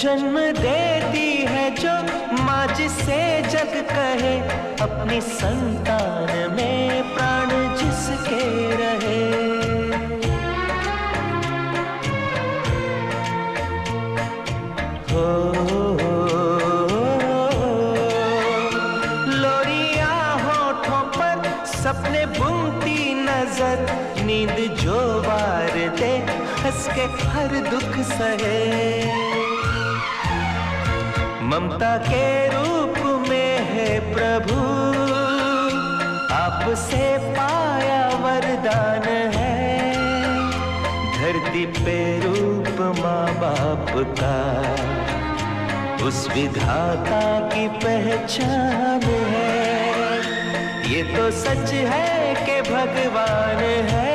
जन्म देती है जो माँ जिसे जग कहे, अपनी संतान में प्राण जिसके रहे। हो, लोरिया पर सपने बुनती नज़र, नींद जो बार दे, हंस के हर दुख सहे। ममता के रूप में है प्रभु। आपसे पाया वरदान है। धरती पे रूप माँ बाप का। उस विधाता की पहचान है। ये तो सच है कि भगवान है।